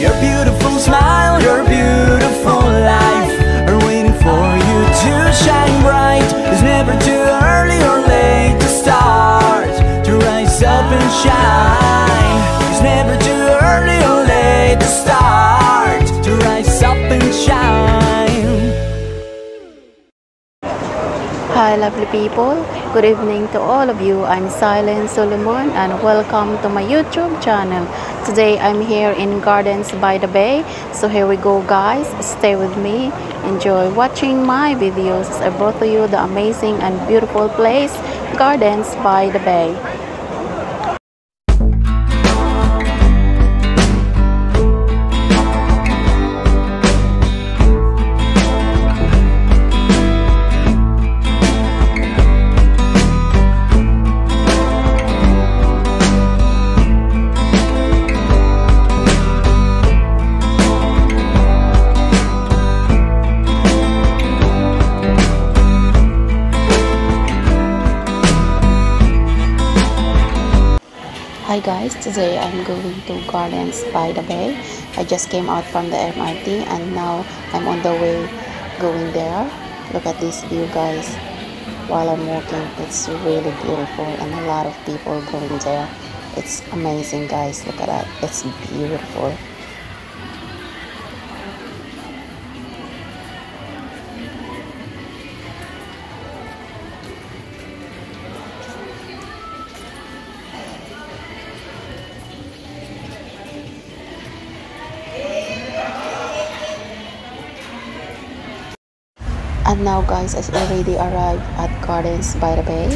Your beautiful smile, your beautiful Hi lovely people, good evening to all of you. I'm Saylen Solomon and welcome to my YouTube channel. Today I'm here in Gardens by the Bay. So here we go guys, stay with me. Enjoy watching my videos I brought to you the amazing and beautiful place, Gardens by the Bay. Guys, today I'm going to Gardens by the Bay. I just came out from the MRT and now I'm on the way going there. Look at this view guys. While I'm walking, it's really beautiful and a lot of people going there. It's amazing guys, look at that. It's beautiful. And now guys, I already arrived at Gardens by the Bay.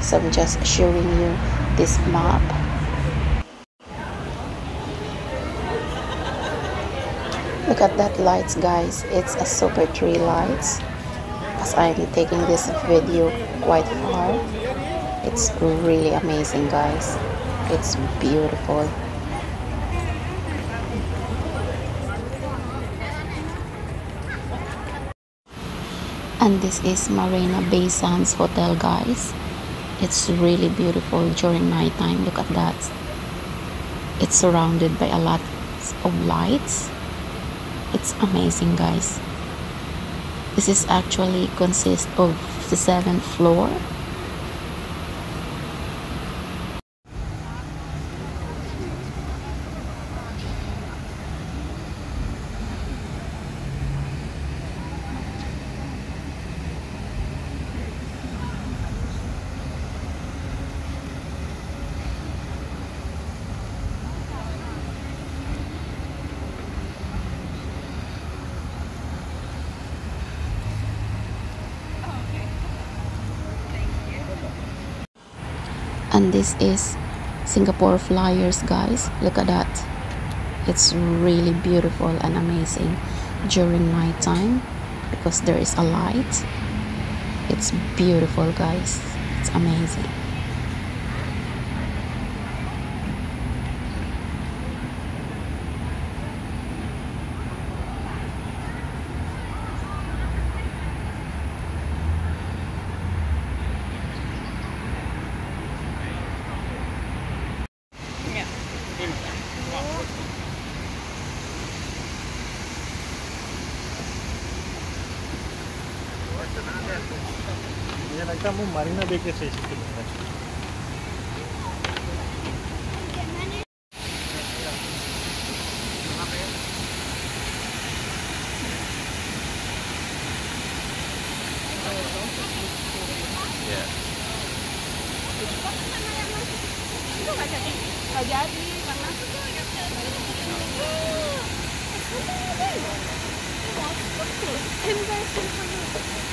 So I'm just showing you this map. Look at that lights guys. It's a super tree lights. As I'm taking this video quite far. It's really amazing guys. It's beautiful. And this is Marina Bay Sands Hotel guys. It's really beautiful during nighttime. Look at that. It's surrounded by a lot of lights. It's amazing guys. This is actually consists of the seventh floor this is Singapore Flyers guys. Look at that. It's really beautiful and amazing during night time because there is a light. It's beautiful guys. It's amazing kamu Marina Bay ke sini Ya. Itu.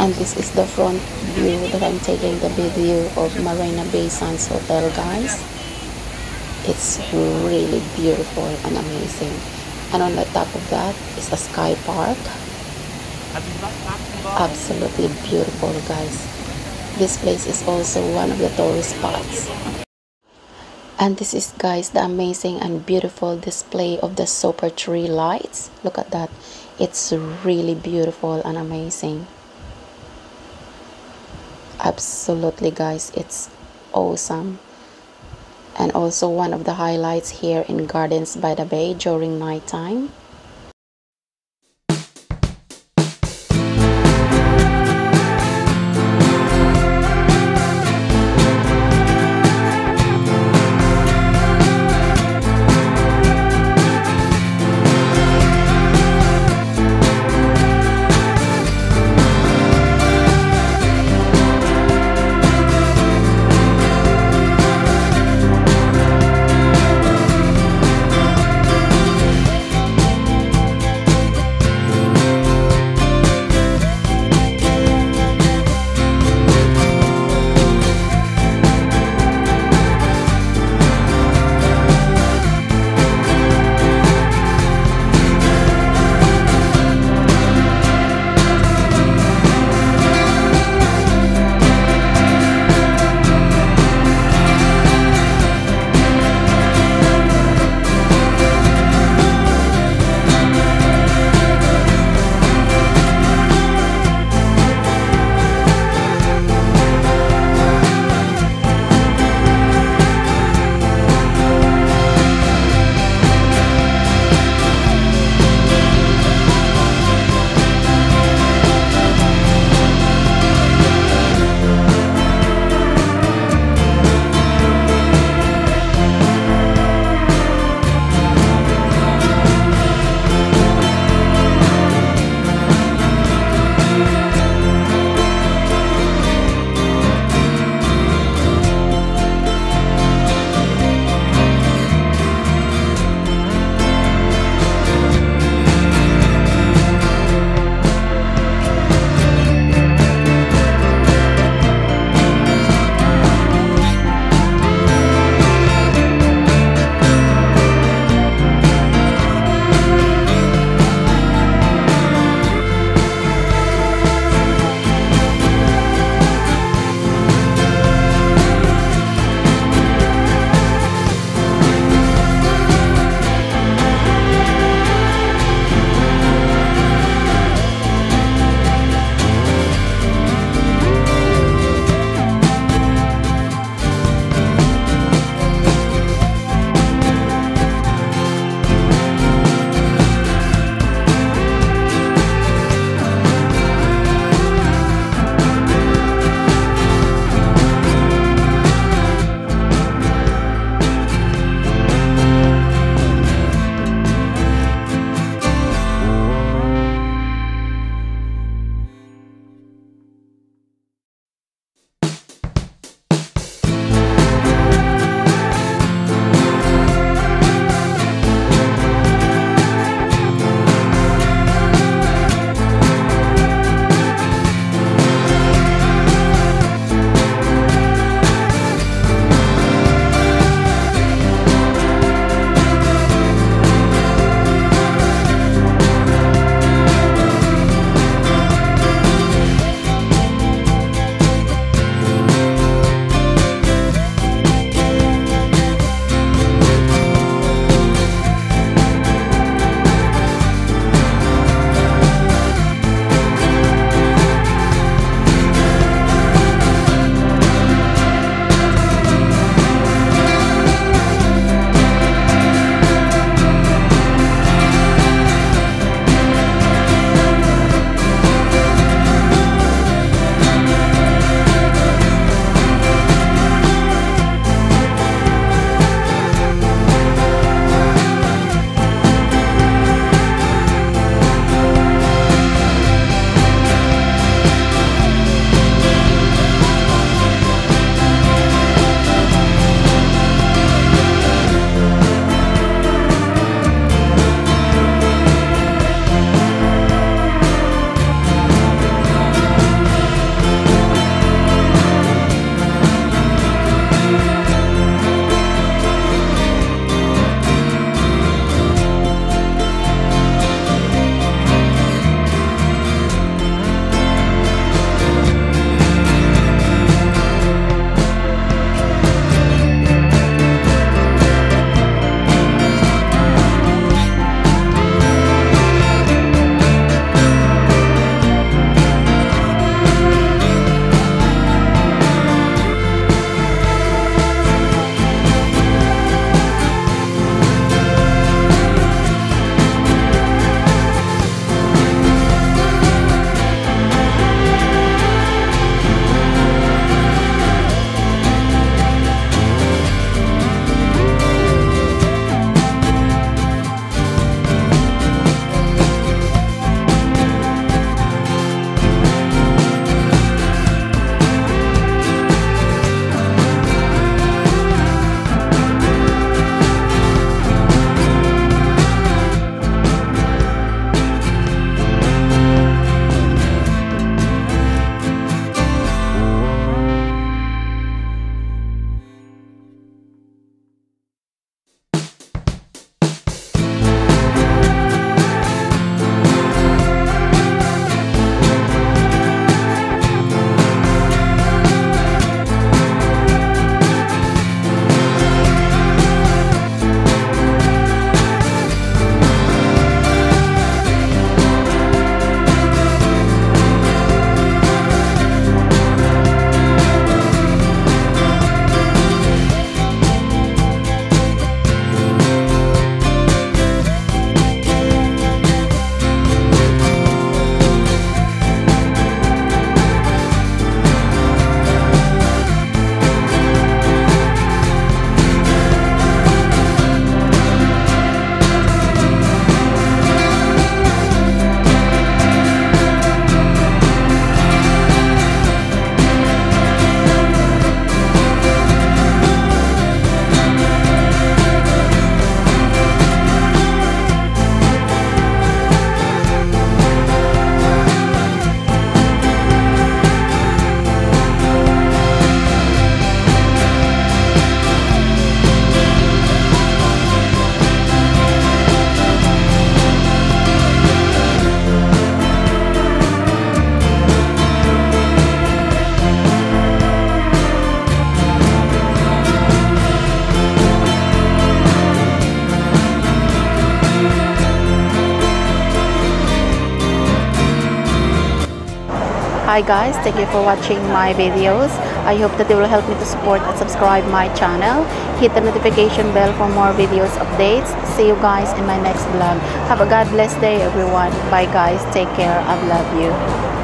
And this is the front view that I'm taking the video of Marina Bay Sands Hotel guys. It's really beautiful and amazing. And on the top of that is a sky park. Absolutely beautiful guys. This place is also one of the tourist spots. And this is guys the amazing and beautiful display of the super tree lights. Look at that. It's really beautiful and amazing absolutely guys it's awesome. And also one of the highlights here in gardens by the bay during night Hi guys, thank you for watching my videos. I hope that you will help me to support and subscribe my channel. Hit the notification bell for more videos updates. See you guys in my next vlog. Have a God bless day everyone. Bye guys. Take care. I love you.